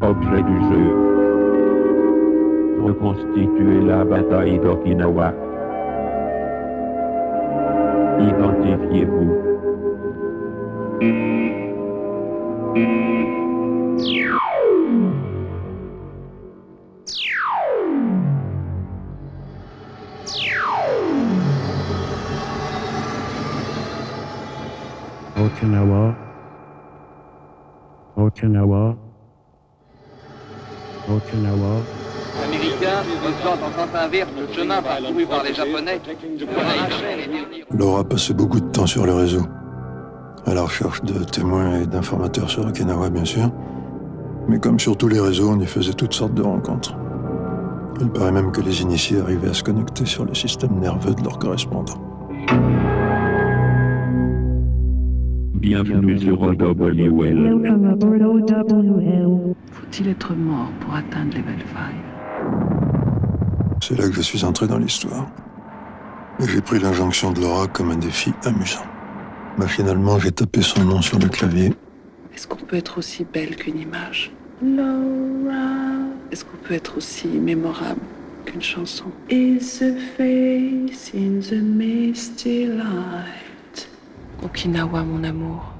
l'objet du jeu. Reconstituer la bataille d'Okinawa. Identifiez-vous. Okinawa, Okinawa, derniers. Laura passait beaucoup de temps sur le réseau, à la recherche de témoins et d'informateurs sur Okinawa, bien sûr. Mais comme sur tous les réseaux, on y faisait toutes sortes de rencontres. Il paraît même que les initiés arrivaient à se connecter sur le système nerveux de leurs correspondants. Bienvenue sur OWL. Faut-il être mort pour atteindre level 5 C'est là que je suis entré dans l'histoire. Et J'ai pris l'injonction de Laura comme un défi amusant. Machinalement, j'ai tapé son nom sur le clavier. Est-ce qu'on peut être aussi belle qu'une image? Laura Est-ce qu'on peut être aussi mémorable qu'une chanson? Is a face in the misty light Okinawa, mon amour.